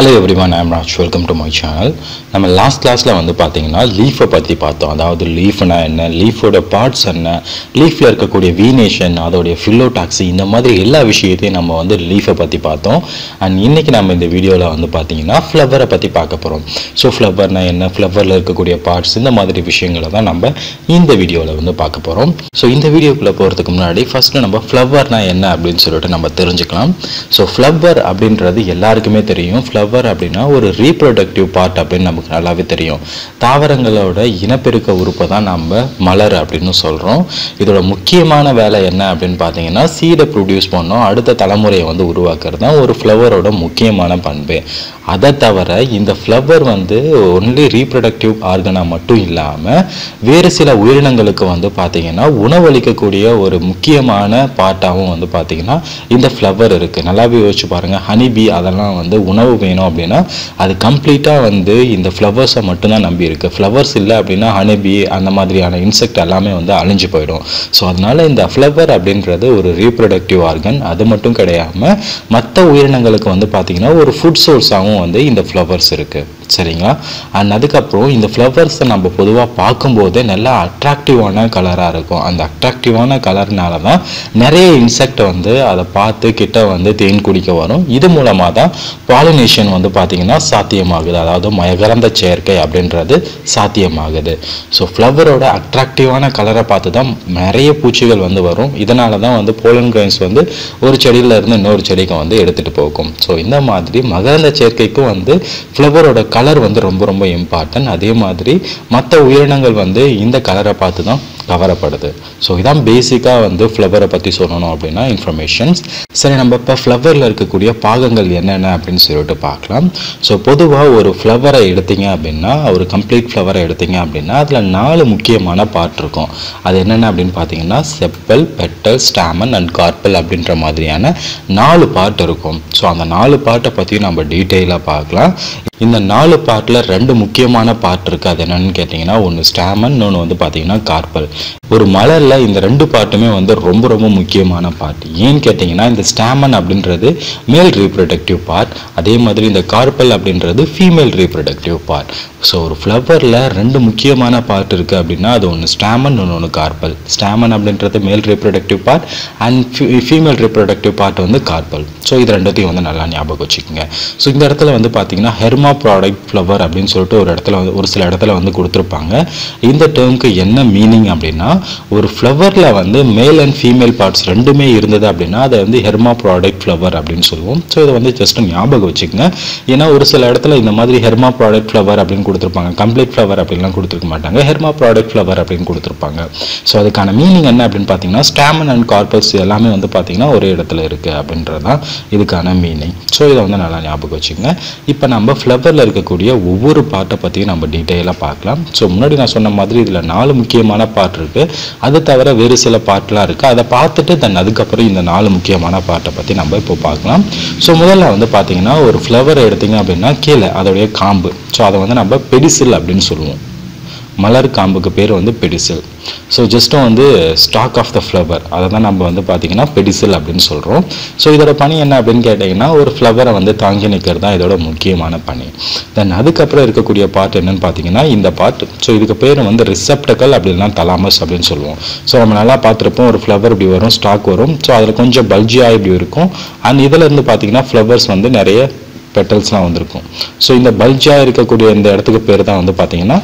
Hello everyone I'm Raj welcome to my channel நம்ம last கிளாஸில் வந்து பார்த்தீங்கன்னா லீஃபை பற்றி பார்த்தோம். அதாவது லீஃப்னா என்ன? லீஃபோட பார்ட்ஸ் என்ன? லீஃபில் இருக்கக்கூடிய வீனேஷன் அதோடைய ஃபில்லோடாக்ஸி இந்த மாதிரி எல்லா விஷயத்தையும் நம்ம வந்து லீஃபை பற்றி பார்த்தோம். அண்ட் இன்றைக்கி நம்ம இந்த வீடியோவில் வந்து பார்த்தீங்கன்னா ஃப்ளவரை பற்றி பார்க்க போகிறோம் ஸோ ஃப்ளவர்னா என்ன? ஃப்ளவரில் இருக்கக்கூடிய பார்ட்ஸ் இந்த மாதிரி விஷயங்களை தான் நம்ம இந்த வீடியோவில் வந்து பார்க்க போகிறோம் ஸோ இந்த வீடியோக்குள்ளே போகிறதுக்கு முன்னாடி ஃபஸ்ட்டு நம்ம ஃப்ளவர்னா என்ன அப்படின்னு சொல்லிட்டு நம்ம தெரிஞ்சுக்கலாம். ஸோ ஃப்ளவர் அப்படின்றது எல்லாருக்குமே தெரியும். ஃப்ளவர் அப்படின்னா ஒரு ரீப்ரொடக்டிவ் பார்ட் அப்படின்னு நமக்கு நல்லாவே தெரியும். தாவரங்களோட இனப்பெருக்க உறுப்பை தான் நம்ம மலர் அப்படின்னு சொல்கிறோம் இதோட முக்கியமான வேலை என்ன அப்படின்னு பார்த்தீங்கன்னா சீடை ப்ரொடியூஸ் பண்ணோம். அடுத்த தலைமுறையை வந்து உருவாக்குறது தான் ஒரு ஃப்ளவரோட முக்கியமான பண்பு. அதை தவிர இந்த ஃப்ளவர் வந்து ஒன்லி ரீப்ரொடக்டிவ் ஆர்கனாக மட்டும் இல்லாமல் வேறு சில உயிரினங்களுக்கு வந்து பார்த்தீங்கன்னா உணவளிக்கக்கூடிய ஒரு முக்கியமான பார்ட்டாகவும் வந்து பார்த்தீங்கன்னா இந்த ஃப்ளவர் இருக்குது நல்லாவே யோசிச்சு பாருங்கள் ஹனிபி அதெல்லாம் வந்து உணவு வேணும் அப்படின்னா அது கம்ப்ளீட்டாக வந்து இந்த ஃப்ளவர்ஸை மட்டும்தான் நம்பி இருக்குது ஃப்ளவர்ஸ் இல்லை அப்படின்னா ஹனிபி அந்த மாதிரியான இன்செக்ட் எல்லாமே வந்து அழிஞ்சு போயிடும். ஸோ அதனால இந்த ஃப்ளவர் அப்படின்றது ஒரு ரீப்ரொடக்டிவ் ஆர்கன் அது மட்டும் கிடையாமல் மற்ற உயிரினங்களுக்கு வந்து பார்த்தீங்கன்னா ஒரு ஃபுட் சோர்ஸாகவும் வந்து இந்த ஃப்ளவர்ஸ் இருக்குது சரிங்களா? அண்ட் அதுக்கப்புறம் இந்த ஃப்ளவர்ஸை நம்ம பொதுவாக பார்க்கும்போதே நல்லா அட்ராக்டிவான கலராக இருக்கும். அந்த அட்ராக்டிவான கலர்னால தான் நிறைய இன்செக்ட் வந்து அதை பார்த்து கிட்ட வந்து தேன் குடிக்க வரும். இது மூலமாக தான் பாலினேஷன் வந்து பார்த்திங்கன்னா சாத்தியமாகுது. அதாவது மகரந்த சேர்க்கை அப்படின்றது சாத்தியமாகுது. ஸோ ஃப்ளவரோட அட்ராக்டிவான கலரை பார்த்து தான் நிறைய பூச்சிகள் வந்து வரும். இதனால தான் வந்து போலன் கிரைன்ஸ் வந்து ஒரு செடியில் இருந்து இன்னொரு செடிக்கு வந்து எடுத்துகிட்டு போகும். ஸோ இந்த மாதிரி மகரந்த சேர்க்கைக்கும் வந்து ஃப்ளவரோட கலர் வந்து ரொம்ப ரொம்ப இம்பார்ட்டன்ட் அதே மாதிரி மற்ற உயிரினங்கள் வந்து இந்த கலரை பார்த்து தான் கவரப்படுது. ஸோ இதான் பேசிக்காக வந்து ஃப்ளவரை பற்றி சொல்லணும் அப்படின்னா இன்ஃபர்மேஷன்ஸ் சரி நம்ம இப்போ ஃப்ளவரில் இருக்கக்கூடிய பாகங்கள் என்னென்ன அப்படின்னு சொல்லிட்டு பார்க்கலாம். ஸோ பொதுவாக ஒரு ஃப்ளவரை எடுத்தீங்க அப்படின்னா ஒரு கம்ப்ளீட் ஃப்ளவரை எடுத்தீங்க அப்படின்னா அதில் நாலு முக்கியமான பார்ட் இருக்கும். அது என்னென்ன அப்படின்னு பார்த்தீங்கன்னா sepal petal stamen and carpel அப்படின்ற மாதிரியான நாலு பார்ட் இருக்கும். ஸோ அந்த நாலு பார்ட்டை பற்றியும் நம்ம டீட்டெயிலாக பார்க்கலாம். இந்த நாலு பார்ட்டில் ரெண்டு முக்கியமான பார்ட் இருக்குது அது என்னென்னு கேட்டிங்கன்னா ஒன்று ஸ்டாமன் இன்னொன்று வந்து பார்த்தீங்கன்னா கார்பல். ஒரு மலரில் இந்த ரெண்டு பார்ட்டுமே வந்து ரொம்ப ரொம்ப முக்கியமான பார்ட் ஏன்னு கேட்டிங்கன்னா இந்த ஸ்டாமன் அப்படின்றது மேல் ரீப்ரொடக்டிவ் பார்ட் அதே மாதிரி இந்த கார்பல் அப்படின்றது ஃபீமேல் ரீப்ரொடக்டிவ் பார்ட் ஸோ ஒரு ஃப்ளவரில் ரெண்டு முக்கியமான பார்ட் இருக்குது அப்படின்னா அது ஒன்று ஸ்டாமன் இன்னொன்று ஒன்று கார்பல் ஸ்டாமன் அப்படின்றது male reproductive part and female reproductive part வந்து கார்பல் ஸோ இது ரெண்டுத்தையும் வந்து நல்லா ஞாபகம் வச்சுக்கோங்க. ஸோ இந்த இடத்துல வந்து பார்த்தீங்கன்னா ஹெர்மா ப்ராடக்ட் ஃப்ளவர் அப்படின்னு சொல்லிட்டு ஒரு இடத்துல வந்து ஒரு சில இடத்துல வந்து கொடுத்துருப்பாங்க. இந்த டேர்முக்கு என்ன மீனிங் அப்படின்னா ஒரு ஃப்ளவரில் வந்து மேல் அண்ட் ஃபீமேல் பார்ட்ஸ் ரெண்டுமே இருந்தது அப்படின்னா அதை வந்து ஹெர்மா ப்ராடக்ட் ஃப்ளவர் அப்படின்னு சொல்லுவோம். ஸோ இதை வந்து ஜஸ்ட் ஞாபகம் வச்சுக்கோங்க. ஏன்னா ஒரு சில இடத்துல இந்த மாதிரி ஹெர்மா ப்ராடக்ட் ஃப்ளவர் அப்படின்னு கொடுத்துருப்பாங்க. கம்ப்ளீட் ஃப்ளவர் அப்படின்லாம் கொடுத்துருக்க மாட்டாங்க. ஹெர்மா ப்ராடக்ட் ஃப்ளவர் அப்படின்னு கொடுத்துருப்பாங்க. ஸோ அதுக்கான மீனிங் என்ன அப்படின்னு பார்த்தீங்கன்னா ஸ்டாமன் அண்ட் கார்பஸ் எல்லாமே வந்து பார்த்தீங்கன்னா ஒரே இடத்துல இருக்குது அப்படின்றது தான் இதுக்கான மீனிங் ஸோ இதை வந்து நல்லா ஞாபகம் வச்சுக்கோங்க. இப்போ நம்ம ஃப்ளவரில் இருக்கக்கூடிய ஒவ்வொரு பார்ட்டை பற்றியும் நம்ம டீட்டெயிலாக பார்க்கலாம். ஸோ முன்னாடி நான் சொன்ன மாதிரி இதில் நாலு முக்கியமான பார்ட் இருக்குது அது தவிர வேறு சில பார்ட்லாம் இருக்குது அதை பார்த்துட்டு தென் அதுக்கப்புறம் இந்த நாலு முக்கியமான பாட்டை பற்றி நம்ம இப்போ பார்க்கலாம். ஸோ முதல்ல வந்து பார்த்தீங்கன்னா ஒரு ஃப்ளவர் எடுத்தீங்க அப்படின்னா கீழே அதோடைய காம்பு. ஸோ அதை வந்து நம்ம பெடிசில் அப்படின்னு சொல்லுவோம். மலர் காம்புக்கு பேர் வந்து பெடிசில். ஸோ ஜஸ்ட்டும் வந்து ஸ்டாக் ஆஃப் த ஃப்ளவர் அதை தான் நம்ம வந்து பார்த்திங்கன்னா பெடிசில் அப்படின்னு சொல்கிறோம் ஸோ இதோட பணி என்ன அப்படின்னு கேட்டிங்கன்னா ஒரு ஃப்ளவரை வந்து தாங்கி நிற்கிறது தான் இதோட முக்கியமான பணி. தென் அதுக்கப்புறம் இருக்கக்கூடிய பார்ட் என்னன்னு பார்த்தீங்கன்னா இந்த பார்ட் ஸோ இதுக்கு பேர் வந்து ரிசப்டக்கல் அப்படின்னா தலாமஸ் அப்படின்னு சொல்லுவோம். ஸோ நம்ம நல்லா பார்த்துருப்போம் ஒரு ஃப்ளவர் இப்படி வரும் ஸ்டாக் வரும். ஸோ அதில் கொஞ்சம் பல்ஜியாக இப்படி இருக்கும். அண்ட் இதில் இருந்து பார்த்தீங்கன்னா ஃப்ளவர்ஸ் வந்து நிறைய பெட்டல்ஸ்லாம் வந்திருக்கும். ஸோ இந்த பல்ஜாக இருக்கக்கூடிய இந்த இடத்துக்கு பேர் தான் வந்து பார்த்தீங்கன்னா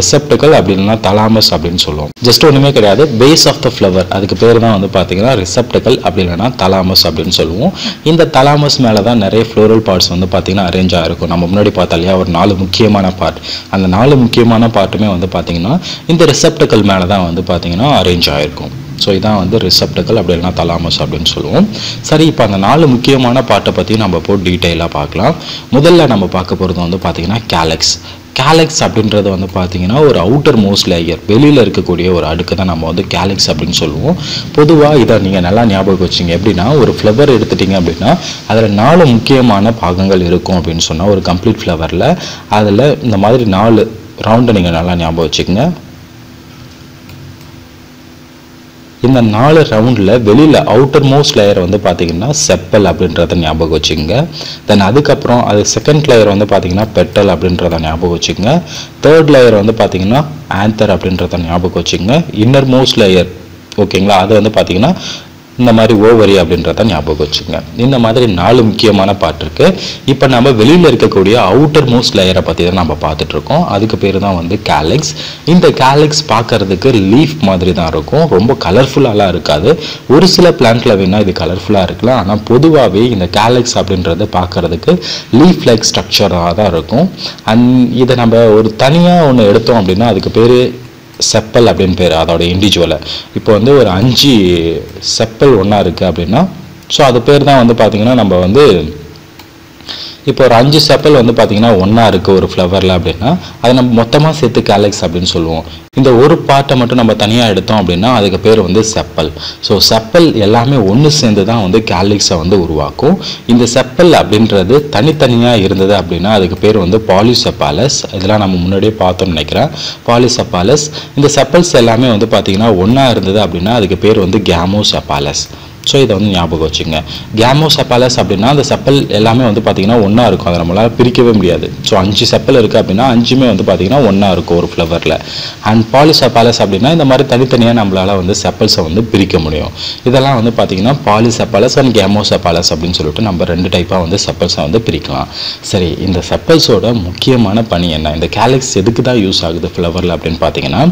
ரிசப்டக்கல் அப்படி இல்லைன்னா தலாமஸ் அப்படின்னு சொல்லுவோம். ஜஸ்ட் ஒன்றுமே கிடையாது. பேஸ் ஆஃப் த ஃப்ளவர் அதுக்கு பேர் தான் வந்து பார்த்தீங்கன்னா ரிசப்டக்கல் அப்படி இல்லைன்னா தலாமஸ் அப்படின்னு சொல்லுவோம். இந்த தலாமஸ் மேலே தான் நிறைய ஃப்ளோரல் பார்ட்ஸ் வந்து பார்த்தீங்கன்னா அரேஞ்ச் ஆகிருக்கும் நம்ம முன்னாடி பார்த்தா இல்லையா ஒரு நாலு முக்கியமான பார்ட் அந்த நாலு முக்கியமான பார்ட்டுமே வந்து பார்த்தீங்கன்னா இந்த ரிசப்டக்கல் மேலே தான் வந்து பார்த்தீங்கன்னா அரேஞ்ச் ஆகிருக்கும் ஸோ இதான் வந்து ரிசப்டக்கல் அப்படி இல்லைனா தலாமஸ் அப்படின்னு சொல்லுவோம். சரி இப்போ அந்த நாலு முக்கியமான பாட்டை பற்றி நம்ம போட்டு டீட்டெயிலாக பார்க்கலாம். முதல்ல நம்ம பார்க்க போகிறது வந்து பார்த்தீங்கன்னா கேலக்ஸ் கேலக்ஸ் அப்படின்றது வந்து பார்த்தீங்கன்னா ஒரு அவுட்டர் மோஸ்ட் லேயர் வெளியில் இருக்கக்கூடிய ஒரு அடுக்கு தான் நம்ம வந்து கேலக்ஸ் அப்படின்னு சொல்லுவோம். பொதுவாக இதை நீங்கள் நல்லா ஞாபகம் வச்சிங்க. எப்படின்னா ஒரு ஃப்ளவர் எடுத்துட்டிங்க அப்படின்னா அதில் நாலு முக்கியமான பாகங்கள் இருக்கும் அப்படின்னு சொன்னால் ஒரு கம்ப்ளீட் ஃப்ளவரில் அதில் இந்த மாதிரி நாலு ரவுண்டை நீங்கள் நல்லா ஞாபகம் வச்சுக்கோங்க. இந்த நாலு ரவுண்டில் வெளியில் அவுட்டர் மோஸ்ட் லேயர் வந்து பார்த்தீங்கன்னா செப்பல் அப்படின்றத ஞாபகம் வச்சுங்க தென் அதுக்கப்புறம் அது செகண்ட் லேயர் வந்து பார்த்தீங்கன்னா பெட்டல் அப்படின்றத ஞாபகம் வச்சுங்க தேர்ட் லேயர் வந்து பார்த்தீங்கன்னா ஆந்தர் அப்படின்றத ஞாபகம் வச்சுங்க இன்னர் மோஸ்ட் லேயர் ஓகேங்களா அது வந்து பார்த்தீங்கன்னா இந்த மாதிரி ஓவரி அப்படின்றத ஞாபகம் வச்சுங்க இந்த மாதிரி நாலு முக்கியமான பார்ட் இருக்கு. இப்போ நம்ம வெளியில் இருக்கக்கூடிய அவுட்டர் மோஸ்ட் லேயரை பற்றி தான் நம்ம பார்த்துட்டு இருக்கோம். அதுக்கு பேர் தான் வந்து கேலக்ஸ் இந்த கேலக்ஸ் பார்க்கறதுக்கு லீஃப் மாதிரி தான் இருக்கும். ரொம்ப கலர்ஃபுல்லாலாம் இருக்காது. ஒரு சில பிளான்ட்ல வேணால் இது கலர்ஃபுல்லாக இருக்கலாம். ஆனால் பொதுவாகவே இந்த கேலக்ஸ் அப்படின்றது பார்க்கறதுக்கு லீஃப் லைக் ஸ்ட்ரக்சராக தான் இருக்கும். அண்ட் இதை நம்ம ஒரு தனியாக ஒன்று எடுத்தோம் அப்படின்னா அதுக்கு பேர் செப்பல் அப்படின்னு பேர் அதோட இண்டிவிஜுவலை இப்போ வந்து ஒரு அஞ்சு செப்பல் ஒன்றா இருக்குது அப்படின்னா ஸோ அது பேர் தான் வந்து பார்த்திங்கன்னா நம்ம வந்து இப்போ ஒரு அஞ்சு செப்பல் வந்து பார்த்தீங்கன்னா ஒன்றா இருக்குது ஒரு ஃப்ளவரில் அப்படின்னா அதை நம்ம மொத்தமாக சேர்த்து கேலக்ஸ் அப்படின்னு சொல்லுவோம். இந்த ஒரு பாட்டை மட்டும் நம்ம தனியாக எடுத்தோம் அப்படின்னா அதுக்கு பேர் வந்து செப்பல். ஸோ செப்பல் எல்லாமே ஒன்று சேர்ந்து தான் வந்து கேலக்ஸை வந்து உருவாக்கும். இந்த செப்பல் அப்படின்றது தனித்தனியாக இருந்தது அப்படின்னா அதுக்கு பேர் வந்து பாலிசெப்பாலஸ் இதெல்லாம் நம்ம முன்னாடியே பார்த்தோம்னு நினைக்கிறேன். பாலிசெப்பாலஸ் இந்த செப்பல்ஸ் எல்லாமே வந்து பார்த்தீங்கன்னா ஒன்றா இருந்தது அப்படின்னா அதுக்கு பேர் வந்து கேமோசெப்பாலஸ் ஸோ இதை வந்து ஞாபகம் வச்சுங்க. கேமோ செப்பாலஸ் அப்படின்னா அந்த செப்பல் எல்லாமே வந்து பார்த்தீங்கன்னா ஒன்றா இருக்கும். அதை நம்மளால் பிரிக்கவே முடியாது. ஸோ அஞ்சு செப்பல் இருக்குது அப்படின்னா அஞ்சுமே வந்து பார்த்தீங்கன்னா ஒன்றா இருக்கும் ஒரு ஃப்ளவரில் அண்ட் பாலிசெப்பாலஸ் அப்படின்னா இந்த மாதிரி தனித்தனியாக நம்மளால் வந்து செப்பல்ஸை வந்து பிரிக்க முடியும். இதெல்லாம் வந்து பார்த்தீங்கன்னா பாலிசெப்பாலஸ் அண்ட் கேமோ செப்பாலஸ் அப்படின்னு சொல்லிட்டு நம்ம ரெண்டு டைப்பாக வந்து செப்பல்ஸை வந்து பிரிக்கலாம். சரி இந்த செப்பல்ஸோட முக்கியமான பணி என்ன? இந்த கேலக்ஸ் எதுக்கு தான் யூஸ் ஆகுது ஃப்ளவரில் அப்படின்னு பார்த்தீங்கன்னா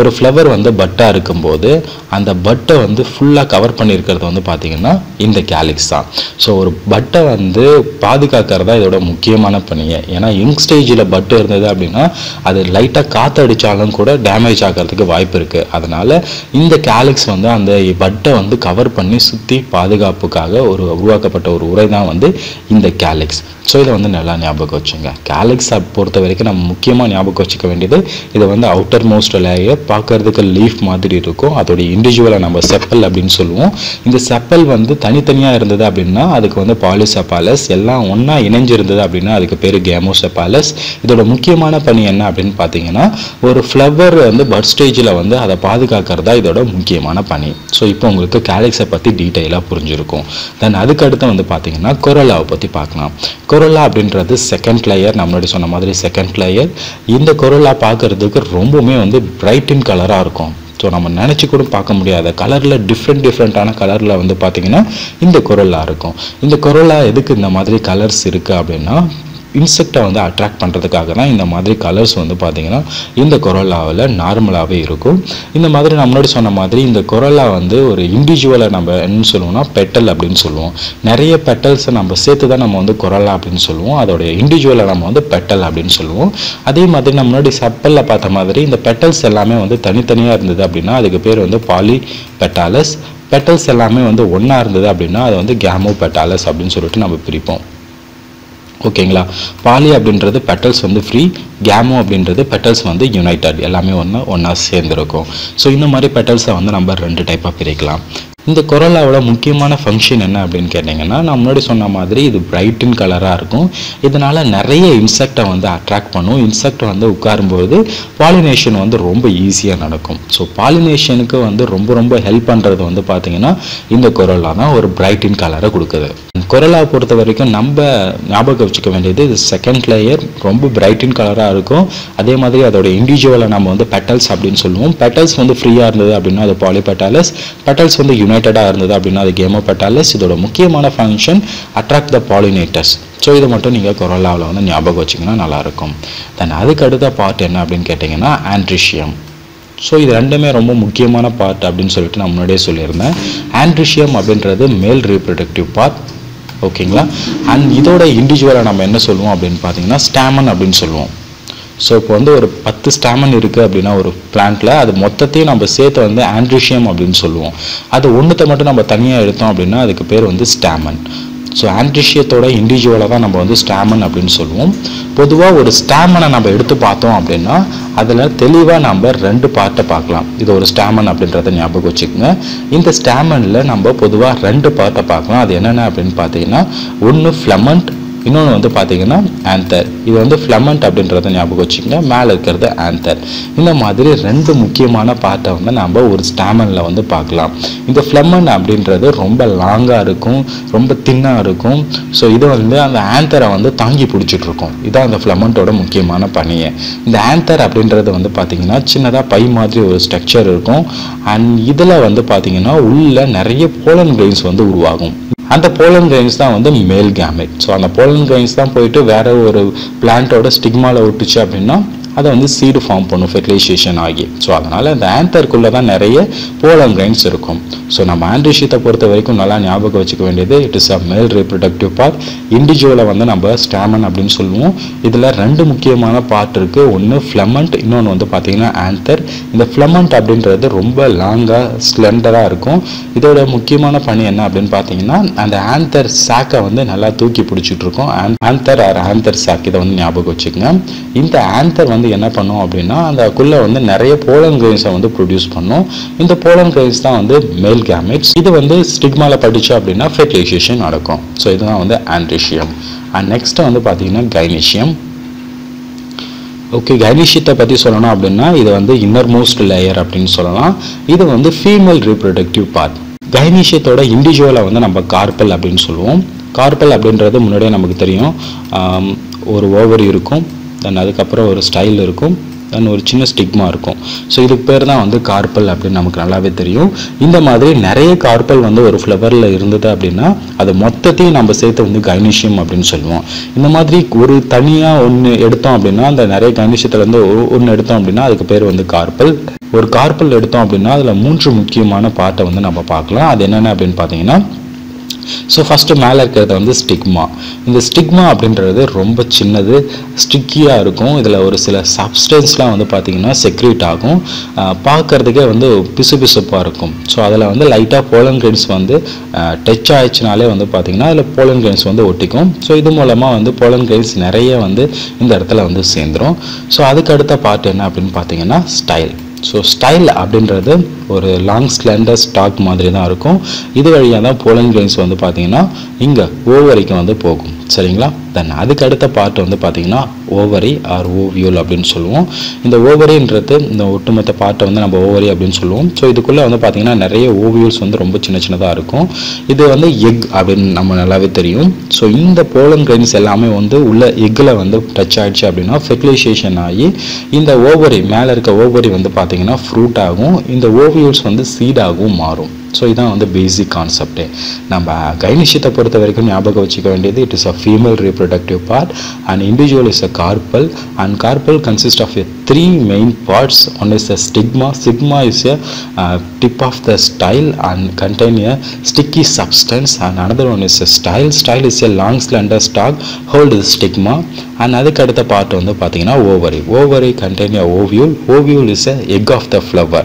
ஒரு ஃப்ளவர் வந்து பட்டாக இருக்கும்போது அந்த பட்டை வந்து ஃபுல்லாக கவர் பண்ணியிருக்கிறது வந்து பார்த்தீங்கன்னா இந்த கேலிக்ஸ் தான். ஸோ ஒரு பட்டை வந்து பாதுகாக்கிறதா இதோட முக்கியமான பணியை. ஏன்னா யங் ஸ்டேஜில் பட்டு இருந்தது அப்படின்னா அது லைட்டாக காற்றடிச்சாலும் கூட டேமேஜ் ஆகிறதுக்கு வாய்ப்பு இருக்குது அதனால் இந்த கேலிக்ஸ் வந்து அந்த பட்டை வந்து கவர் பண்ணி சுற்றி பாதுகாப்புக்காக ஒரு உருவாக்கப்பட்ட ஒரு உரை தான் வந்து இந்த கேலிக்ஸ் ஸோ இதை வந்து நல்லா ஞாபகம் வச்சுங்க. கேலிக்ஸ் பொறுத்த வரைக்கும் நம்ம முக்கியமாக ஞாபகம் வச்சுக்க வேண்டியது இதை வந்து அவுட்டர் மோஸ்ட் லேயர் பார்க்கறதுக்கு லீஃப் மாதிரி இருக்கும். அதோடைய இண்டிவிஜுவலை நம்ம செப்பல் அப்படின்னு சொல்லுவோம். இந்த செப்பல் வந்து தனித்தனியாக இருந்தது அப்படின்னா அதுக்கு வந்து பாலிசெப்பாலஸ் எல்லாம் ஒன்றா இணைஞ்சிருந்தது அப்படின்னா அதுக்கு பேர் கேமோசெப்பாலஸ் இதோட முக்கியமான பணி என்ன அப்படின்னு பார்த்தீங்கன்னா ஒரு ஃப்ளவர் வந்து பர்த் ஸ்டேஜில் வந்து அதை பாதுகாக்கிறதா இதோட முக்கியமான பணி. ஸோ இப்போ உங்களுக்கு கேலக்ஸை பற்றி டீட்டெயிலாக புரிஞ்சிருக்கும். தென் அதுக்கடுத்து வந்து பார்த்தீங்கன்னா கொரோலாவை பற்றி பார்க்கலாம் கொரோலா அப்படின்றது செகண்ட் லேயர் நம்மளுடைய சொன்ன மாதிரி செகண்ட் லேயர் இந்த கொரோலா பார்க்கறதுக்கு ரொம்பவுமே வந்து பிரைட் இன் கலராக இருக்கும். ஸோ நம்ம நினச்சி கூட பார்க்க முடியாத கலரில் டிஃப்ரெண்ட் டிஃப்ரெண்ட்டான கலரில் வந்து பார்த்திங்கன்னா இந்த கொரோலா இருக்கும். இந்த கொரோலா எதுக்கு இந்த மாதிரி கலர்ஸ் இருக்குது அப்படின்னா இன்செக்டை வந்து அட்ராக்ட் பண்ணுறதுக்காக தான் இந்த மாதிரி கலர்ஸ் வந்து பார்த்திங்கன்னா இந்த கொரோலாவில் நார்மலாகவே இருக்கும். இந்த மாதிரி நம்ம முன்னாடி சொன்ன மாதிரி இந்த கொரோலா வந்து ஒரு இண்டிவிஜுவலை நம்ம என்ன சொல்லுவோம்னா பெட்டல் அப்படின்னு சொல்லுவோம். நிறைய பெட்டல்ஸை நம்ம சேர்த்து தான் நம்ம வந்து கொரோலா அப்படின்னு சொல்லுவோம். அதோடைய இண்டிவிஜுவலை நம்ம வந்து பெட்டல் அப்படின்னு சொல்லுவோம். அதே மாதிரி நம்ம முன்னாடி செப்பலில் பார்த்த மாதிரி இந்த பெட்டல்ஸ் எல்லாமே வந்து தனித்தனியாக இருந்தது அப்படின்னா அதுக்கு பேர் வந்து பாலி பெட்டாலஸ் பெட்டல்ஸ் எல்லாமே வந்து ஒன்றா இருந்தது அப்படின்னா அது வந்து கேமோ பெட்டாலஸ் அப்படின்னு சொல்லிட்டு நம்ம பிரிப்போம். ஓகேங்களா? பாலி அப்படின்றது பெட்டல்ஸ் வந்து ஃப்ரீ கேமோ அப்படின்றது பெட்டல்ஸ் வந்து யுனைடட் எல்லாமே ஒன்று ஒன்றா சேர்ந்துருக்கும். ஸோ இந்த மாதிரி பெட்டல்ஸை வந்து நம்ம ரெண்டு டைப்பாக பிரிக்கலாம். இந்த கொரோலாவோட முக்கியமான ஃபங்க்ஷன் என்ன அப்படின்னு கேட்டிங்கன்னா நான் முன்னாடி சொன்ன மாதிரி இது பிரைட்டின் கலராக இருக்கும். இதனால் நிறைய இன்செக்டை வந்து அட்ராக்ட் பண்ணும். இன்செக்ட் வந்து உட்காரும்போது பாலினேஷன் வந்து ரொம்ப ஈஸியாக நடக்கும். ஸோ பாலினேஷனுக்கு வந்து ரொம்ப ரொம்ப ஹெல்ப் பண்ணுறது வந்து பார்த்திங்கன்னா இந்த கொரோலா தான் ஒரு பிரைட்டின் கலரை கொடுக்குது. கொரோலாவை பொறுத்த வரைக்கும் நம்ம ஞாபகம் வச்சுக்க வேண்டியது இது செகண்ட் லேயர் ரொம்ப பிரைட்டின் கலராக இருக்கும். அதே மாதிரி அதோட இண்டிவிஜுவலை நம்ம வந்து பெட்டல்ஸ் அப்படின்னு சொல்லுவோம். பெட்டல்ஸ் வந்து ஃப்ரீயாக இருந்தது அப்படின்னா அது பாலிபெட்டாலஸ் பெட்டல்ஸ் வந்து யுனைடடாக இருந்தது அப்படின்னா அது கேமோ பெட்டாலஸ் இதோட முக்கியமான function attract the pollinators so இதை மட்டும் நீங்கள் கொரோலாவில் வந்து ஞாபகம் வச்சிங்கன்னா நல்லாயிருக்கும். தென் அதுக்கு அடுத்த பார்ட் என்ன அப்படின்னு கேட்டிங்கன்னா ஆண்ட்ரிஷியம் ஸோ இது ரெண்டுமே ரொம்ப முக்கியமான பார்ட் அப்படின்னு சொல்லிட்டு நான் முன்னாடியே சொல்லியிருந்தேன். ஆண்ட்ரிஷியம் அப்படின்றது மேல் ரீப்ரொடக்டிவ் பார்ட் ஓகேங்களா அண்ட் இதோட இண்டிவிஜுவலாக நம்ம என்ன சொல்லுவோம் அப்படின்னு பார்த்தீங்கன்னா ஸ்டாமன் அப்படின்னு சொல்லுவோம். ஸோ இப்போ வந்து ஒரு பத்து ஸ்டாமன் இருக்குது அப்படின்னா ஒரு பிளான்ட்டில் அது மொத்தத்தையும் நம்ம சேர்த்து வந்து ஆண்ட்ரிஷியம் அப்படின்னு சொல்லுவோம். அது ஒன்றுத்தை மட்டும் நம்ம தனியாக எடுத்தோம் அப்படின்னா அதுக்கு பேர் வந்து ஸ்டாமன் ஸோ ஆண்ட்ரிஷியத்தோட இண்டிவிஜுவலாக தான் நம்ம வந்து ஸ்டாமன் அப்படின்னு சொல்லுவோம். பொதுவாக ஒரு ஸ்டாமனை நம்ம எடுத்து பார்த்தோம் அப்படின்னா அதில் தெளிவாக நம்ம ரெண்டு பார்ட்டை பார்க்கலாம். இது ஒரு ஸ்டாமன் அப்படின்றத ஞாபகம் வச்சுக்கோங்க. இந்த ஸ்டாமனில் நம்ம பொதுவாக ரெண்டு பார்ட்டை பார்க்கலாம். அது என்னென்ன அப்படின்னு பார்த்தீங்கன்னா ஒன்று ஃப்ளமண்ட் இன்னொன்று வந்து பார்த்தீங்கன்னா ஆந்தர் இது வந்து ஃப்ளமண்ட் அப்படின்றத ஞாபகம் வச்சுக்கோங்க. மேலே இருக்கிறது ஆந்தர் இந்த மாதிரி ரெண்டு முக்கியமான பார்ட்டை வந்து நம்ம ஒரு ஸ்டாமனில் வந்து பார்க்கலாம். இந்த ஃப்ளமன் அப்படின்றது ரொம்ப லாங்காக இருக்கும் ரொம்ப தின்னாக இருக்கும். ஸோ இது வந்து அந்த ஆந்தரை வந்து தாங்கி பிடிச்சிட்ருக்கும் இதுதான் அந்த ஃப்ளமண்ட்டோட முக்கியமான பணியை. இந்த ஆந்தர் அப்படின்றது வந்து பார்த்திங்கன்னா சின்னதாக பை மாதிரி ஒரு ஸ்ட்ரக்சர் இருக்கும். அண்ட் இதில் வந்து பார்த்திங்கன்னா உள்ளே நிறைய போலன் கிரெயின்ஸ் வந்து உருவாகும். அந்த போலன் கிரெயின்ஸ் தான் வந்து மேல் கேமெட் ஸோ அந்த போலன் கிரெயின்ஸ் தான் போயிட்டு வேற ஒரு பிளான்ட்டோட ஸ்டிக்மாவில் விட்டுச்சு அப்படின்னா அதை வந்து சீடு ஃபார்ம் பண்ணும் ஃபெர்டிலைசேஷன் ஆகி. ஸோ அதனால் அந்த ஆந்தருக்குள்ளே தான் நிறைய போலம் கிரைன்ஸ் இருக்கும். ஸோ நம்ம ஆண்ட்ரிஷியத்தை பொறுத்த வரைக்கும் நல்லா ஞாபகம் வச்சுக்க வேண்டியது இட் இஸ் அ மேல் ரீப்ரொடக்டிவ் பார்ட் இண்டிஜுவலை வந்து நம்ம ஸ்டாமன் அப்படின்னு சொல்லுவோம். இதில் ரெண்டு முக்கியமான பார்ட் இருக்குது ஒன்று ஃப்ளமண்ட் இன்னொன்று வந்து பார்த்தீங்கன்னா ஆந்தர் இந்த ஃப்ளமண்ட் அப்படின்றது ரொம்ப லாங்காக ஸ்லெண்டராக இருக்கும். இதோட முக்கியமான பணி என்ன அப்படின்னு பார்த்தீங்கன்னா அந்த ஆந்தர் சாக்கை வந்து நல்லா தூக்கி பிடிச்சிட்டு இருக்கும். ஆந்தர் ஆர் ஆந்தர் சாக் இதை வந்து ஞாபகம் வச்சுக்கோங்க. இந்த ஆந்தர் வந்து என்ன பண்ணும் அப்படின்னா அந்த அந்தக்குள்ளே வந்து நிறைய போலன் கிரெயின்ஸை வந்து ப்ரொடியூஸ் பண்ணும். இந்த போலன் கிரெயின்ஸ் தான் வந்து மேல் கேமெட்ஸ் இது வந்து ஸ்டிக்மாவில் படிச்சு அப்படின்னா ஃபெர்டிலைசேஷன் நடக்கும். ஸோ இதுதான் வந்து ஆண்ட்ரிஷியம் அண்ட் நெக்ஸ்ட் வந்து பார்த்தீங்கன்னா கைனிஷியம் ஓகே கைனிஷியத்தை பற்றி சொல்லணும் அப்படின்னா இது வந்து இன்னர் மோஸ்ட் லேயர் அப்படின்னு சொல்லலாம். இது வந்து ஃபீமேல் ரீப்ரொடக்டிவ் பார்ட் கைனிஷியத்தோட இண்டிவிஜுவலை வந்து நம்ம கார்பல் அப்படின்னு சொல்லுவோம். கார்பல் அப்படின்றது முன்னாடியே நமக்கு தெரியும். ஒரு ஓவரி இருக்கும். தென் அதுக்கப்புறம் ஒரு ஸ்டைல் இருக்கும். தென் ஒரு சின்ன ஸ்டிக்மா இருக்கும். ஸோ இதுக்கு பேர் தான் வந்து கார்பல் அப்படின்னு நமக்கு நல்லாவே தெரியும். இந்த மாதிரி நிறைய கார்பல் வந்து ஒரு ஃப்ளவரில் இருந்தது அப்படின்னா அது மொத்தத்தையும் நம்ம சேர்த்து வந்து கைனிஷியம் அப்படின்னு சொல்லுவோம். இந்த மாதிரி ஒரு தனியாக ஒன்று எடுத்தோம் அப்படின்னா அந்த நிறைய கைனிஷியத்துலேருந்து ஒன்று எடுத்தோம் அப்படின்னா அதுக்கு பேர் வந்து கார்பல் ஒரு கார்பல் எடுத்தோம் அப்படின்னா அதில் மூன்று முக்கியமான பாட்டை வந்து நம்ம பார்க்கலாம். அது என்னென்ன அப்படின்னு பார்த்தீங்கன்னா ஸோ ஃபஸ்ட்டு மேலே இருக்கிறது வந்து ஸ்டிக்மா இந்த ஸ்டிக்மா அப்படின்றது ரொம்ப சின்னது ஸ்டிக்கியாக இருக்கும். இதில் ஒரு சில சப்ஸ்டன்ஸ்லாம் வந்து பார்த்திங்கன்னா செக்ரீட் ஆகும். பார்க்குறதுக்கே வந்து பிசு பிசுப்பாக இருக்கும். ஸோ அதில் வந்து லைட்டாக போலன் கிரெயின்ஸ் வந்து டச் ஆயிடுச்சுனாலே வந்து பார்த்திங்கன்னா அதில் போலன் கிரெயின்ஸ் வந்து ஒட்டிக்கும். ஸோ இது மூலமாக வந்து போலன் கிரெயின்ஸ் நிறைய வந்து இந்த இடத்துல வந்து சேர்ந்துரும். ஸோ அதுக்கு அடுத்த பார்ட் என்ன அப்படின்னு பார்த்தீங்கன்னா ஸ்டைல் ஸோ ஸ்டைல் அப்படின்றது ஒரு லாங் ஸ்லெண்டர் ஸ்டாக் மாதிரி தான் இருக்கும். இது வழியாக தான் போலன் கிரெயின்ஸ் வந்து பார்த்தீங்கன்னா இங்கே ஓவரிக்கு வந்து போகும். சரிங்களா? தென் அதுக்கு அடுத்த பார்ட் வந்து பார்த்தீங்கன்னா ஓவரி ஆர் ஓவியூல் அப்படின்னு சொல்லுவோம். இந்த ஓவரின்றது இந்த ஒட்டுமொத்த பார்ட்டை வந்து நம்ம ஓவரி அப்படின்னு சொல்லுவோம். ஸோ இதுக்குள்ளே வந்து பார்த்தீங்கன்னா நிறைய ஓவியூல்ஸ் வந்து ரொம்ப சின்ன சின்னதாக இருக்கும். இது வந்து எக் அப்படின்னு நம்ம நல்லாவே தெரியும். ஸோ இந்த போலன் கிரெயின்ஸ் எல்லாமே வந்து உள்ள எக்கில் வந்து டச் ஆகிடுச்சு அப்படின்னா ஃபெர்டிலைசேஷன் ஆகி இந்த ஓவரி மேலே இருக்க ஓவரி வந்து பார்த்தீங்கன்னா ஃப்ரூட் ஆகும். இந்த ஓவியூல்ஸ் வந்து சீடாகவும் மாறும். ஸோ இதுதான் வந்து பேசிக் கான்செப்டே நம்ம கைனிஷத்தை பொறுத்த வரைக்கும் ஞாபகம் வச்சுக்க வேண்டியது it is a female reproductive part and individual is a carpel and carpel consist of three main parts one is a stigma sigma is a uh, tip of the style and contain a sticky substance and another one is a style style is a long slender stalk hold the stigma and அதுக்கு அடுத்த part வந்து பார்த்தீங்கன்னா ovary ovary contain a ovule ovule is a egg of the flower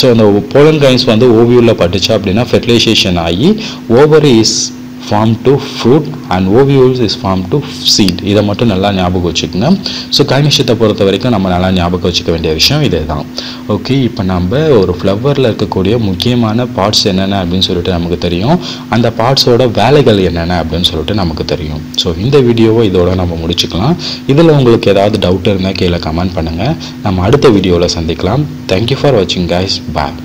so அந்த pollen grains வந்து ஓவியூலில் பட்டுச்சு அப்படின்னா fertilisation ஆகி ovary is form to fruit and ovules is form to seed இதை மட்டும் நல்லா ஞாபகம் வச்சுக்கோங்க. ஸோ கைனிஷத்தை பொறுத்த வரைக்கும் நம்ம நல்லா ஞாபகம் வச்சுக்க வேண்டிய விஷயம் இதே தான் ஓகே இப்போ நம்ம ஒரு ஃப்ளவரில் இருக்கக்கூடிய முக்கியமான பார்ட்ஸ் என்னென்ன அப்படின்னு சொல்லிட்டு நமக்கு தெரியும். அந்த பார்ட்ஸோட வேலைகள் என்னென்ன அப்படின்னு சொல்லிட்டு நமக்கு தெரியும். ஸோ இந்த வீடியோவை இதோட நம்ம முடிச்சுக்கலாம். இதில் உங்களுக்கு ஏதாவது டவுட் இருந்தால் கீழே கமெண்ட் பண்ணுங்கள் நம்ம அடுத்த வீடியோவில் சந்திக்கலாம். தேங்க்யூ ஃபார் வாட்சிங் கைஸ் பாய்